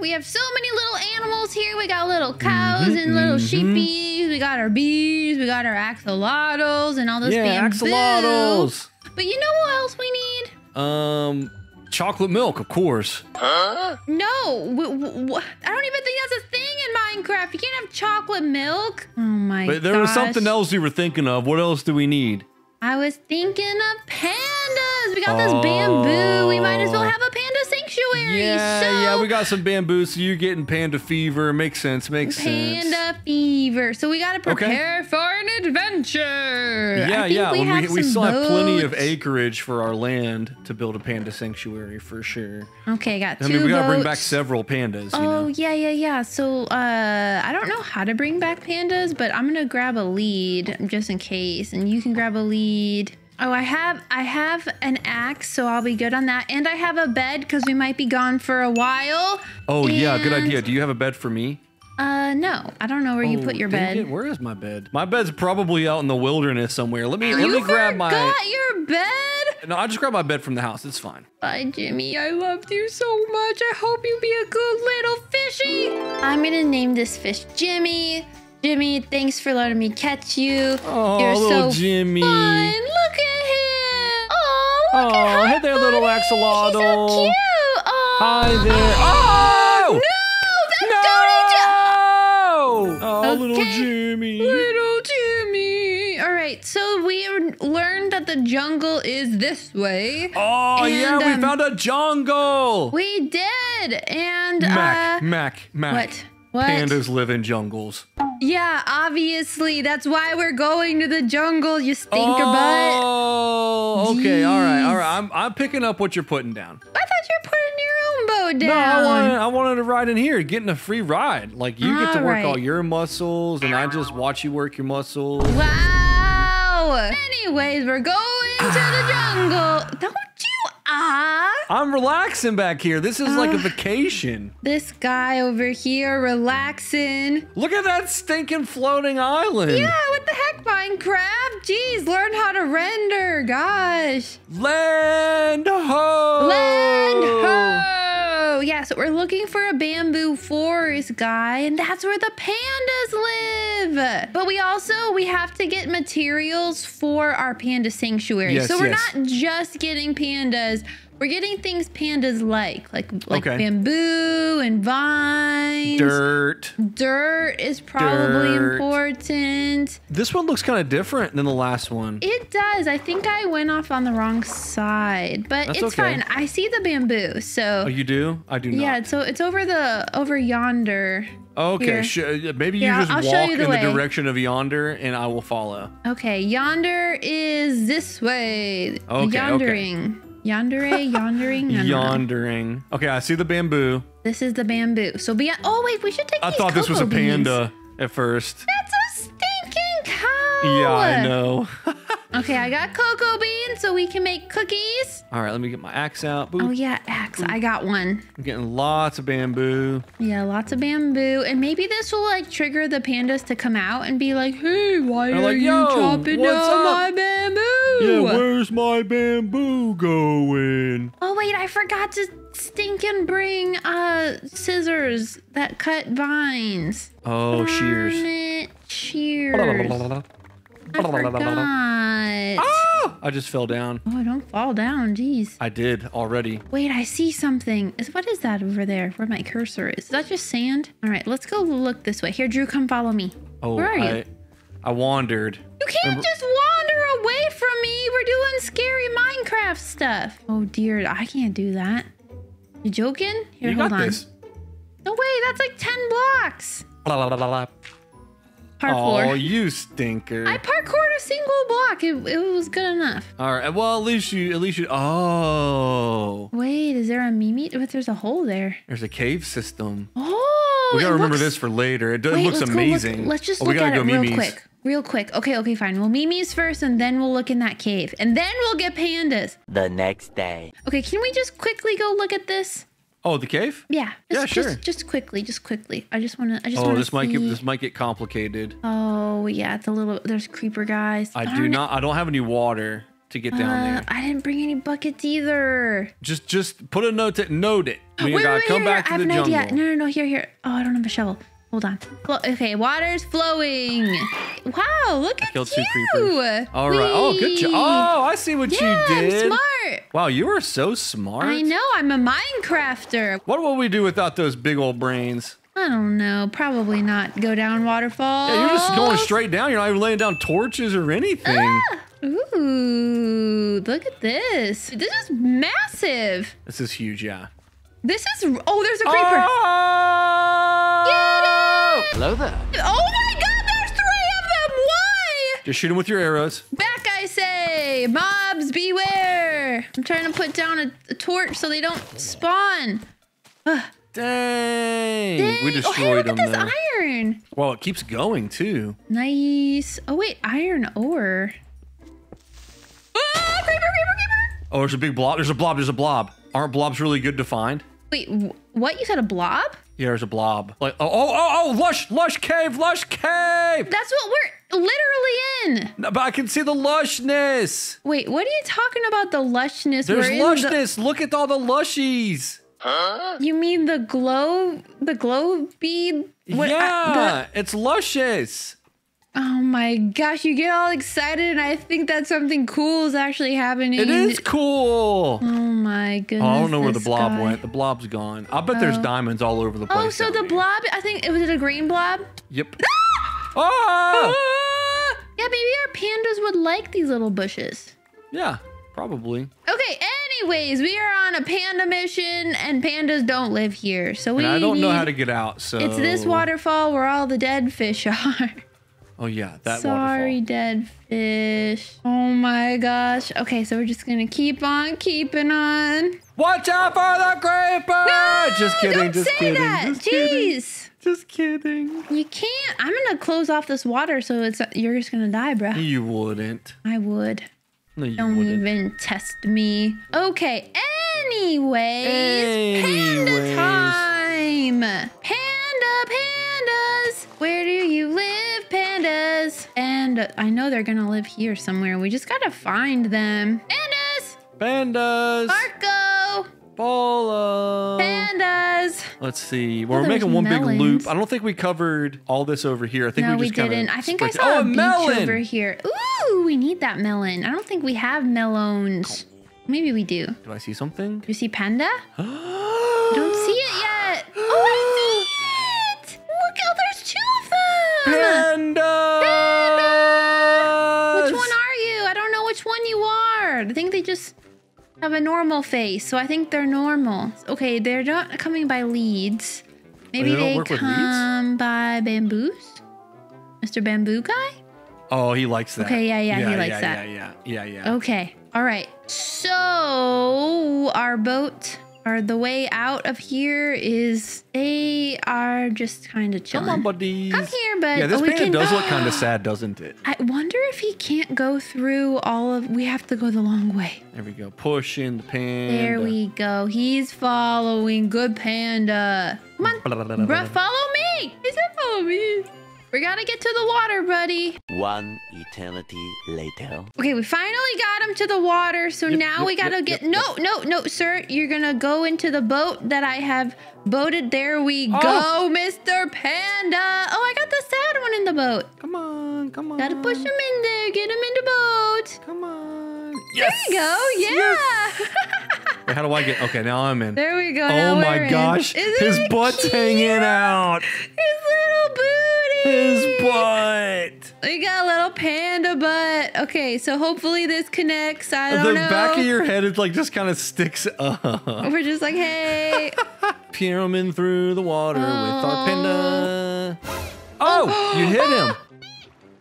We have so many little animals here. We got little cows Mhm, and little mhm. sheepies. We got our bees. We got our axolotls and all this yeah, bamboo. axolotls. But you know what else we need? Um, chocolate milk, of course. No, w- w- I don't even think that's a thing in Minecraft. You can't have chocolate milk. Oh my But there was something else you were thinking of. What else do we need? I was thinking of pandas. We got this bamboo. We might as well have a panda sanctuary. Yeah, so yeah, we got some bamboo, so you're getting panda fever. Makes sense, makes sense. panda fever. So we got to prepare for an adventure. Yeah, I yeah. We, we, we still have plenty of acreage for our land to build a panda sanctuary for sure. Okay, got two I mean, we gotta bring back several pandas. You Oh know? yeah, yeah, yeah. So uh I don't know how to bring back pandas, but I'm gonna grab a lead just in case, and you can grab a lead. Oh, I have I have an axe, so I'll be good on that, and I have a bed because we might be gone for a while. Oh yeah, good idea. Do you have a bed for me? Uh, no, I don't know where you Oh, put your dang bed. it, Where is my bed? My bed's probably out in the wilderness somewhere. Let me let you me grab my. You forgot your bed. No, I just grabbed my bed from the house. It's fine. Bye, Jimmy. I loved you so much. I hope you be a good little fishy. I'm gonna name this fish Jimmy. Jimmy, thanks for letting me catch you. Oh, You're little so Jimmy. fun. Look at him. Oh, look Oh, at hey there, little buddy. He's so axolotl. cute. Oh, Hi there. Oh! No, that's Oh, little Okay. Jimmy. Little Jimmy. All right, so we learned that the jungle is this way. Oh, yeah, we um, found a jungle. We did, and Mac, uh, Mac, Mac. what? What? Pandas live in jungles. Yeah, obviously. That's why we're going to the jungle, you stinker butt. Oh, okay, All right. All right. I'm, I'm picking up what you're putting down. I your own boat No, I wanted, I wanted to ride in here, getting a free ride. Like you get to work right. all your muscles, and I just watch you work your muscles. Wow. Anyways, we're going to the jungle. Don't you ah? I'm relaxing back here. This is like a vacation. This guy over here relaxing. Look at that stinking floating island. Yeah, what the heck, Minecraft? Jeez, learn how to render. Gosh. Land ho! Land ho! So we're looking for a bamboo forest guy, and that's where the pandas live. But we also we have to get materials for our panda sanctuary. Yes, so we're yes. not just getting pandas. We're getting things pandas like, like like Okay. bamboo and vines. Dirt. Dirt is probably Dirt. important. This one looks kind of different than the last one. It does. I think I went off on the wrong side, but That's it's okay. fine. I see the bamboo, so Oh, you do? I do not. yeah. So it's over the over yonder. Okay, sh- uh, maybe you Yeah, just I'll walk you the in way. the direction of yonder, and I will follow. Okay, yonder is this way. Okay, Yondering. Yondere, yondering. Yondering. Okay, I see the bamboo. This is the bamboo. So be oh wait, we should take. I thought this was a beans. panda at first. That's a stinking cow. Yeah, I know. Okay, I got cocoa beans so we can make cookies. All right, let me get my axe out. Boop. Oh yeah, axe. I got one. I'm getting lots of bamboo. Yeah, lots of bamboo, and maybe this will like trigger the pandas to come out and be like, "Hey, why They're are like, you "Yo, chopping down up?" my bamboo?" Yeah, where's my bamboo going? oh wait, I forgot to stinking bring uh scissors that cut vines. Oh, shears. Darn it, shears. I forgot. Ah! I just fell down. Oh, I don't fall down, jeez. I did already. Wait, I see something. Is what is that over there? Where my cursor is? Is that just sand? All right, let's go look this way. Here, Drew, come follow me. Oh, Where are you? I, wandered. You can't Remember- just wander away from me. We're doing scary Minecraft stuff. Oh dear, I can't do that. You joking? Here, you hold got on. this. No way, that's like 10 blocks. La, la, la, la, la. Oh, you stinker. I parkoured a single block. It, it was good enough. All right. Well, at least you, at least you. Oh, Wait, is there a Mimi? But there's a hole there. there's a cave system. Oh, we gotta remember looks- this for later. It, does, Wait, looks let's go look- amazing. let's just Oh, look we gotta at it go real Mimi's. quick. Real quick. Okay, okay, fine. We'll Mimi's first and then we'll look in that cave. And then we'll get pandas. The next day. Okay, can we just quickly go look at this? Oh, the cave. Yeah. Yeah, Just, sure. Just, just quickly, just quickly. I just want to. I just Oh, this might get this might get complicated. Oh yeah, it's a little. There's creeper guys. I do not. I don't have any water. to get down Uh, there. I didn't bring any buckets either. Just just put a note to note it. We wait, gotta wait, come here, back I to have the an jungle. idea. No, no, no. Here, here. Oh, I don't have a shovel. Hold on. Okay, water's flowing. Wow, look at killed you. two creepers. All right. Oh, good job. Oh, I see what yeah, you did. I'm smart. Wow, you are so smart. I know. I'm a Minecrafter. What will we do without those big old brains? I don't know. Probably not go down waterfall. Yeah, you're just going straight down. You're not even laying down torches or anything. Ah! Ooh, look at this. This is massive. This is huge, yeah. This is. Oh, there's a creeper. Oh! Hello there. Oh my god, there's three of them. Why? Just shoot him with your arrows. Back, I say. Mobs, beware. I'm trying to put down a, a torch so they don't spawn. Ugh. Dang. Dang. We oh, hey, destroyed look them at this there. iron. Well, it keeps going too. Nice. Oh, wait, iron ore. Ah, creeper, creeper, creeper. Oh, there's a big blob. There's a blob. There's a blob. Aren't blobs really good to find? Wait, what? You said a blob? Yeah, there's a blob. Like, oh, oh, oh, oh, lush, lush cave, lush cave. That's what we're literally in. No, but I can see the lushness. Wait, what are you talking about? The lushness? There's We're in lushness. Look at all the lushies. The, you mean the glow? The glow bead? What- uh, yeah, I- it's luscious. Oh my gosh! You get all excited, and I think that something cool is actually happening. It is cool. Oh my goodness! Oh, I don't know where the blob guy. went. The blob's gone. I bet there's Oh. diamonds all over the place. Oh, so the here. blob? I think it was it a green blob? Yep. Ah! Yeah, maybe our pandas would like these little bushes. Yeah, probably. Okay, anyways, we are on a panda mission and pandas don't live here. So we And I don't know how to get out. So It's this waterfall where all the dead fish are. Oh yeah, that Sorry, waterfall. dead fish. Oh my gosh. Okay, so we're just gonna keep on keeping on. Watch out for the creeper! No, just kidding. Don't just say kidding. that. Just kidding. Jeez. Just kidding. You can't. I'm gonna close off this water so it's you're just gonna die, bruh. You wouldn't. I would. No, you Don't wouldn't. even test me. Okay. Anyways, panda I know they're gonna live here somewhere. We just gotta find them. Pandas. Pandas. Marco. Polo. Pandas. Let's see. Well, Oh, we're making one big loop. I don't think we covered all this over here. I think No, we we, didn't. I think I saw oh, a beach melon. over here. Ooh, we need that melon. I don't think we have melons. Maybe we do. Do I see something? you see panda? Don't see it yet. Oh, I see it. Look out, there's two of them. Pandas. Which one are you? I don't know which one you are. I think they just have a normal face, so I think they're normal. Okay, they're not coming by leads. Maybe they they, come by bamboos. Mr. Bamboo Guy? Oh, he likes that. Okay, yeah, yeah, he likes yeah, that. Yeah, yeah, yeah, yeah. Okay. All right. So our boat or the way out of here is they are just kind of chilling. Come on, buddies. Come here, bud. Yeah, this Oh, panda can- does look kind of sad, doesn't it? I wonder if he can't go through all of. We have to go the long way. There we go. Pushing the panda. There we go. He's following. Good panda. Come on, bruh. Follow me. He said follow me. We gotta get to the water, buddy. One eternity later. Okay, we finally got him to the water, so Yep, now yep, we gotta yep, get. yep, no, no, no, sir. You're gonna go into the boat that I have boated. There we Oh. go, Mr. Panda. Oh, I got the sad one in the boat. Come on, come on. Gotta push him in there. Get him in the boat. Come on. Yes. There you go. Yeah. Wait, how do I get? Okay, now I'm in. there we go. oh my gosh, his butt's cute? hanging out. His little booty. His butt. We got a little panda butt. Okay, so hopefully this connects. I don't The know. back of your head is like just kind of sticks up. We're just like, hey. Pyramid through the water with our Oh. panda. Oh, you hit him.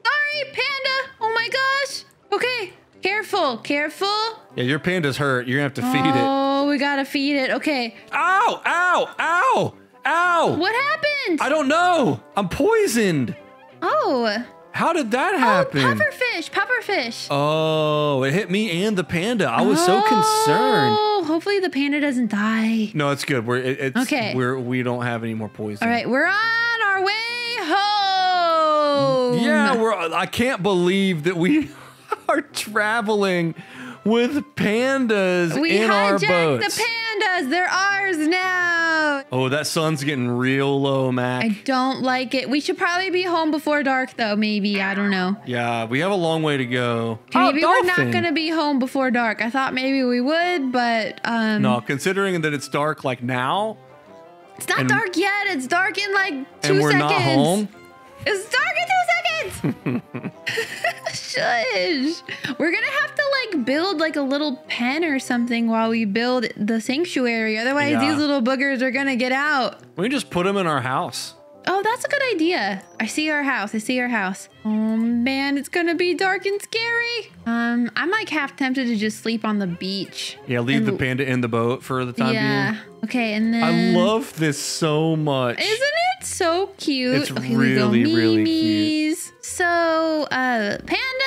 Sorry, panda. Oh my gosh. Okay, careful, careful. Yeah, your panda's hurt. You're gonna have to feed it. Oh, we gotta feed it. Okay, Ow! Ow! Ow! Ow! what happened? I don't know. I'm poisoned. oh, How did that happen? oh, happen? pufferfish, pufferfish. Oh, it hit me and the panda. I was so concerned. Oh, hopefully the panda doesn't die. No, it's good. We're it, it's Okay. We're we don't have any more poison. All right, we're on our way home. Yeah, we're. I can't believe that we are traveling with pandas We in our boat. We hijacked the pandas. They're ours now. oh, that sun's getting real low, Mac. I don't like it. We should probably be home before dark, though. Maybe I don't know. yeah, we have a long way to go. Maybe oh, we're not gonna be home before dark. I thought maybe we would, but um, No, considering that it's dark like now, it's not and- dark yet. It's dark in like two and we're seconds. not home. It's dark in two seconds. Shush. We're gonna have to like build like a little pen or something while we build the sanctuary. Otherwise, Yeah. these little boogers are gonna get out. We can just put them in our house. Oh, that's a good idea. I see our house. I see our house. Oh man, it's gonna be dark and scary. Um, I'm like half tempted to just sleep on the beach. Yeah, leave the panda in the boat for the time yeah. being. Okay, and then I love this so much. Isn't it so cute? It's okay, we go really, really cute. So, uh, pandas,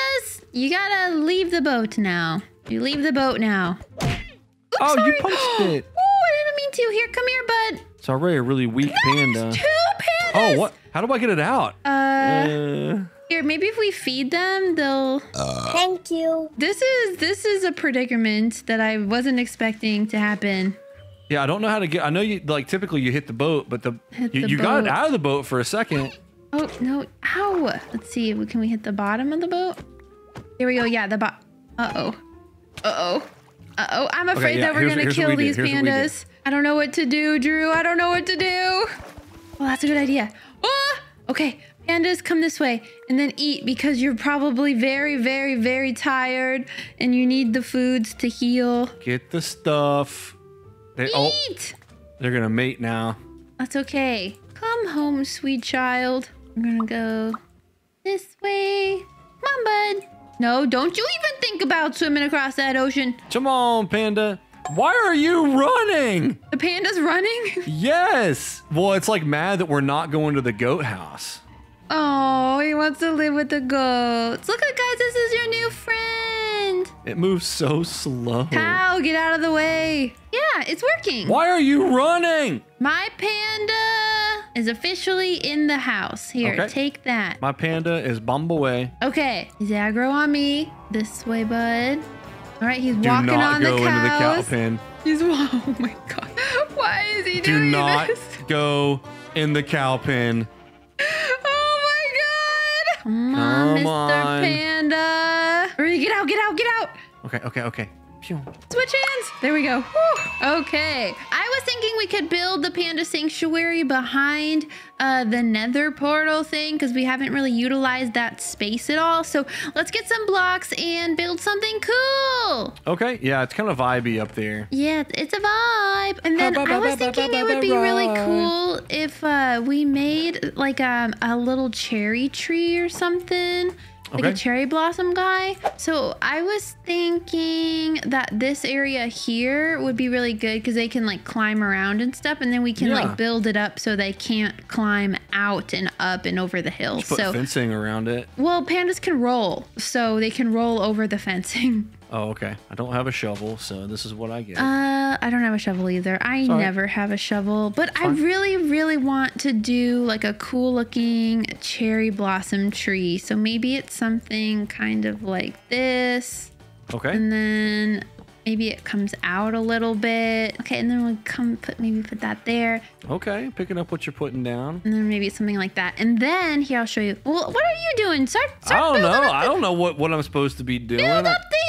you gotta leave the boat now. You leave the boat now. Oops, oh, sorry. you punched it. Oh, I didn't mean to. Here, come here, bud. It's already a really weak panda. Two pandas. Oh, what? How do I get it out? Uh, Uh, here, maybe if we feed them, they'll. Thank you. This is this is a predicament that I wasn't expecting to happen. yeah, I don't know how to get. I know you like typically you hit the boat, but the Hit you, the you got boat. out of the boat for a second. Oh no! Ow! Let's see. Can we hit the bottom of the boat? Here we go. Yeah, the bot. Uh oh. Uh oh. Uh oh. I'm afraid yeah, that we're gonna kill we these do. pandas. I don't know what to do, Drew. I don't know what to do. Well, that's a good idea. Oh! Okay. Pandas, come this way and then eat because you're probably very, very, very tired and you need the foods to heal. Get the stuff. They, oh, Eat! they're gonna mate now. That's okay. Come home, sweet child. We're gonna go this way. Come on, bud. No, don't you even think about swimming across that ocean. Come on, panda. Why are you running? The panda's running. Yes. Well, it's like mad that we're not going to the goat house. Oh, he wants to live with the goats. Look at guys, this is your new friend. It moves so slow. Cow, get out of the way. Yeah, it's working. Why are you running? My panda is officially in the house. Here, Okay. take that. My panda is bomb away. Okay, he's aggro on me. This way, bud. All right, he's Do walking not on go the into the cow pen. He's oh my god. Why is he Do doing not this? go in the cow pen. Oh my god. Come on, Come Mr. on. Panda. Hurry, get out, get out, get out. Okay, okay, okay. Switch hands. There we go. Okay. I was thinking we could build the panda sanctuary behind uh, the nether portal thing because we haven't really utilized that space at all. So let's get some blocks and build something cool. Okay, yeah, it's kind of vibey up there. Yeah, it's a vibe. And then ba- ba- I was ba- ba- thinking it would be really cool if uh, we made like um, a little cherry tree or something. Like a cherry blossom guy. So I was thinking that this area here would be really good because they can like climb around and stuff, and then we can Yeah. like build it up so they can't climb out and up and over the hills. Put So fencing around it. well, pandas can roll, so they can roll over the fencing. Oh, okay. I don't have a shovel, so this is what I get. Uh, I don't have a shovel either. I Sorry. never have a shovel, but I really, really want to do like a cool looking cherry blossom tree. So maybe it's something kind of like this, okay. and then maybe it comes out a little bit. Okay, and then we'll come put maybe put that there, Okay, picking up what you're putting down. and then maybe something like that. And then here I'll show you. Well, what are you doing? Start, I don't know. I don't know what, what I'm supposed to be doing. Build up these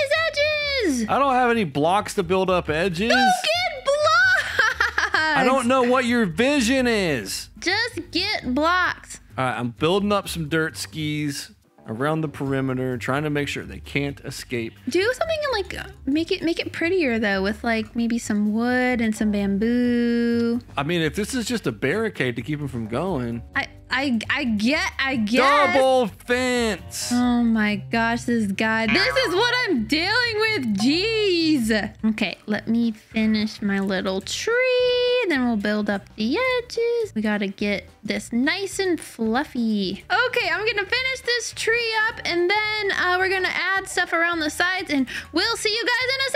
edges. I don't have any blocks to build up edges. Get blocks. I don't know what your vision is. Just get blocks. All right, I'm building up some dirt skis around the perimeter, trying to make sure they can't escape. Do something and like make it make it prettier though with like maybe some wood and some bamboo. I mean, if this is just a barricade to keep them from going, I I I get I guess. double fence. Oh my gosh, this guy. This is what I'm dealing with. Jeez. Okay, let me finish my little tree. Then we'll build up the edges. We gotta get this nice and fluffy. Okay, I'm gonna finish this tree up and then uh, we're gonna add stuff around the sides and we'll see you guys in a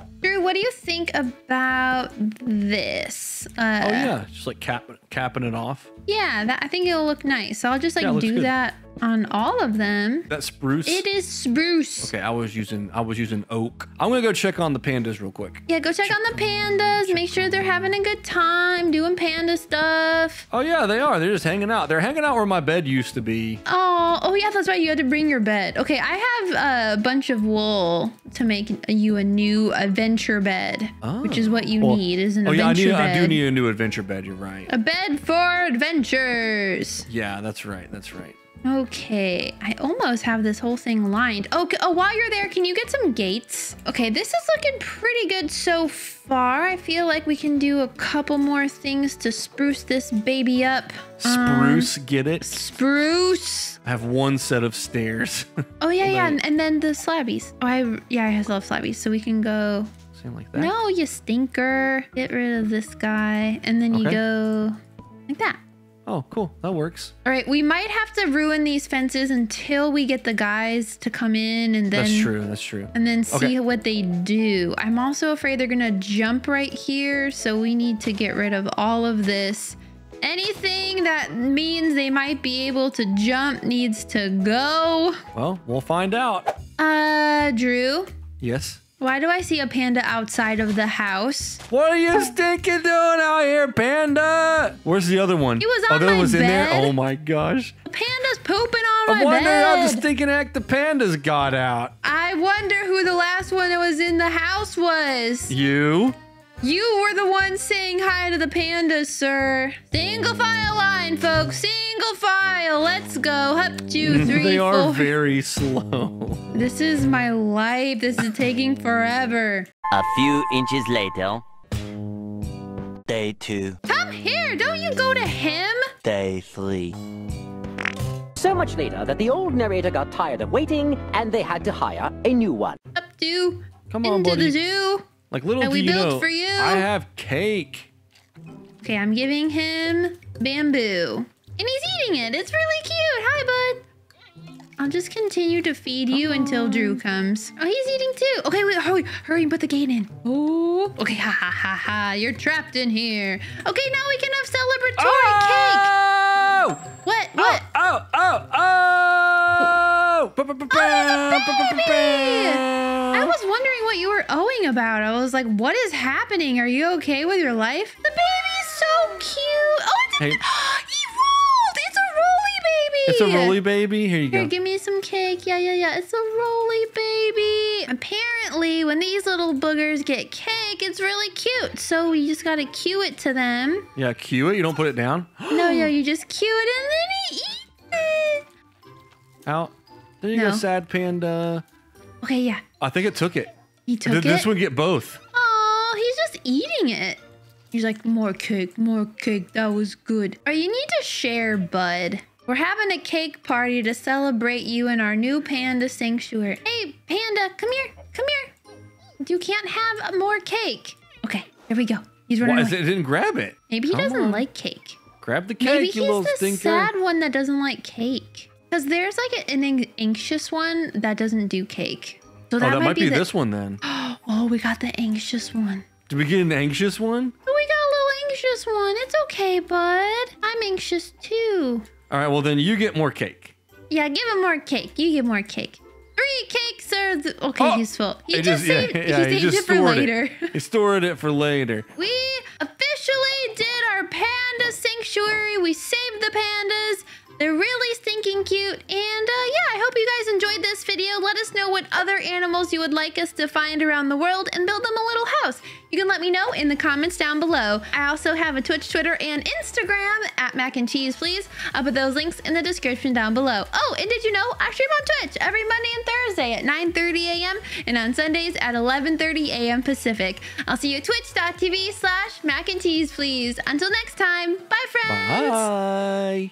second. Drew, what do you think about this? Uh, Oh yeah, just like cap, capping it off. yeah, that, I think it'll look nice. So I'll just like Yeah, do good. that on all of them. That spruce. It is spruce. Okay, I was using I was using oak. I'm gonna go check on the pandas real quick. Yeah, go check on the pandas. Make sure they're having a good time doing panda stuff. Oh yeah, they are. They're just hanging out. They're hanging out where my bed used to be. Oh, oh yeah, that's right. You had to bring your bed. Okay, I have a bunch of wool to make you a new adventure bed, which is what you Well- need. Is an oh yeah, I adventure need bed. I do need a new adventure bed. You're right. a bed for adventures. Yeah, that's right. That's right. Okay, I almost have this whole thing lined. Okay, oh, while you're there, can you get some gates? Okay, this is looking pretty good so far. I feel like we can do a couple more things to spruce this baby up. Um, Spruce, get it? spruce. I have one set of stairs. Oh yeah, yeah, and, and then the slabbies. Oh, I yeah, I have slabbies, so we can go. Something like that. No, you stinker. Get rid of this guy, and then you go like that. Oh, cool. That works. All right, we might have to ruin these fences until we get the guys to come in, and then That's true. That's true. and then see Okay. what they do. I'm also afraid they're gonna jump right here, so we need to get rid of all of this. Anything that means they might be able to jump needs to go. Well, we'll find out. Uh, Drew, Yes. Why do I see a panda outside of the house? What are you stinking doing out here, panda? Where's the other one? He was oh, on the other my one's in there. bed. Oh my gosh. The panda's pooping on I my wonder how the stinking act the pandas got out. I wonder who the last one that was in the house was. You? You were the one saying hi to the pandas, sir. Single file line, folks. Single file. Let's go. Up, two, three, they are four. very slow. This is my life. This is taking forever. A few inches later. Day two. Come here. Don't you go to him. Day three. So much later that the old narrator got tired of waiting and they had to hire a new one. Up, to Come on, Into buddy. the zoo. Like little That do we you built know, for you. I have cake. Okay, I'm giving him bamboo. And he's eating it. It's really cute. Hi, bud. I'll just continue to feed you until oh. Drew comes. Oh, he's eating too. Okay, wait, hurry, hurry and put the gate in. Oh, okay, ha ha ha ha. You're trapped in here. Okay, now we can have celebratory oh! cake. Oh! What? What? Oh! Oh! Oh! Ba- ba- Oh, ba- ba- ba- ba- I was wondering what you were owing about. I was like, what is happening? Are you okay with your life? The baby's so cute. Oh, it's a, Hey. he rolled. It's a roly baby. It's a roly baby. Here you Here, go. some cake. Yeah, yeah, yeah. It's a roly baby. Apparently, when these little boogers get cake, it's really cute. So you just gotta cue it to them. Yeah, cue it. You don't put it down. No, no, you just cue it and then he eats it. Out. There you No. go, sad panda. Okay, yeah. I think it took it. He took Did it. this one get both? Oh, he's just eating it. He's like, more cake, more cake. That was good. Or you need to share, bud. We're having a cake party to celebrate you in our new panda sanctuary. Hey, panda, come here. Come here. You can't have more cake. Okay, here we go. He's running Why away. is it, didn't grab it? Maybe he Come doesn't on. like cake. Grab the cake, Maybe you he's the stinker. sad one that doesn't like cake. Because there's like an an anxious one that doesn't do cake. So oh, that might be, the- this one then. Oh, we got the anxious one. Did we get an anxious one? Oh, we got a little anxious one. It's okay, bud. I'm anxious too. All right, well then you get more cake. Yeah, give him more cake. You get more cake. Three cakes are th- okay. Oh, he's full. He It just, saved, yeah, he saved just it for later. He stored it for later. we officially did our panda sanctuary. We saved the pandas. They're really stinking cute. And uh, yeah, I hope you guys enjoyed this video. Let us know what other animals you would like us to find around the world and build them a little house. You can let me know in the comments down below. I also have a Twitch, Twitter, and Instagram at Mac and Cheese, please. I'll put those links in the description down below. Oh, and did you know I stream on Twitch every Monday and Thursday at 9:30 a.m. and on Sundays at 11:30 a.m. Pacific. I'll see you at twitch.tv slash mac and cheese, please. Until next time, bye friends! Bye.